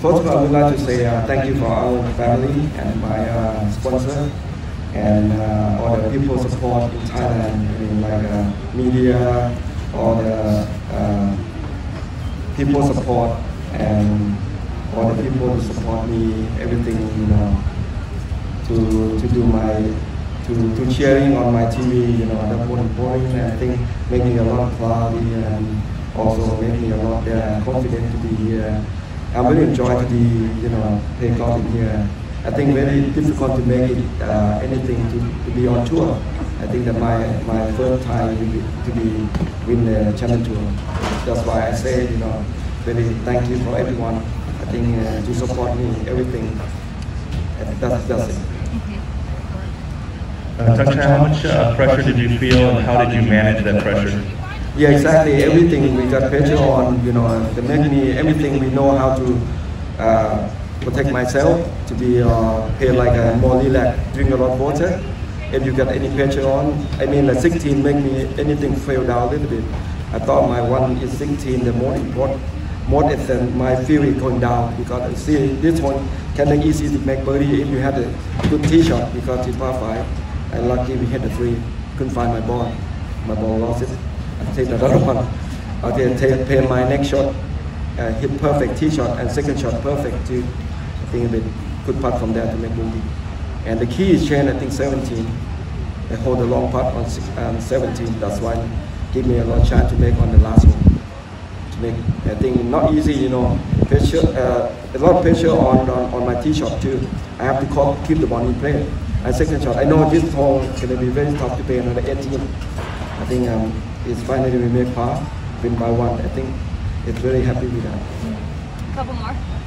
first of all, I would like to say uh, thank you for our family and my uh, sponsor and uh, all the people support in Thailand, I mean, like uh, media, all the uh, people support and all the people who support me, everything, you know, to, to do my, to, to cheering on my TV, you know, that's what important, and I think making a lot of proud and also making a lot uh, confident to be here. I'm really enjoy to be, you know, play golf in here. I think very difficult to make it uh, anything to, to be on tour. I think that my, my first time to be, to be win the Champions Tour. That's why I say, you know, very thank you for everyone. I think uh, to support me, everything. That's, that's it. Uh, Dr. How much uh, pressure did you feel and how did you manage that pressure? Yeah, exactly. Everything we got pressure on, you know, the make me everything we know how to uh, protect myself to be uh, here like a more relaxed, drink a lot of water. If you got any pressure on, I mean, like 16 make me anything fell down a little bit. I thought my one is 16, the more important, more than my theory going down because I see this one of easy to make birdie if you had a good tee shot because it's par five. And lucky we hit the three, couldn't find my ball. My ball lost it. Take another one. Okay, take, play my next shot, uh, hit perfect tee shot and second shot perfect too. I think a bit good putt from there to make bogey. And the key is chain, I think 17. I hold a long putt on six, um, 17. That's why give me a lot of chance to make on the last one. To make, I think not easy, you know. Pressure, uh, a lot of pressure on, on, on my tee shot too. I have to call, keep the ball in play. And second shot, I know this hole is going to be very tough to play another 18. I think um, it's finally we make par, win by one. I think it's very happy with that. Couple more.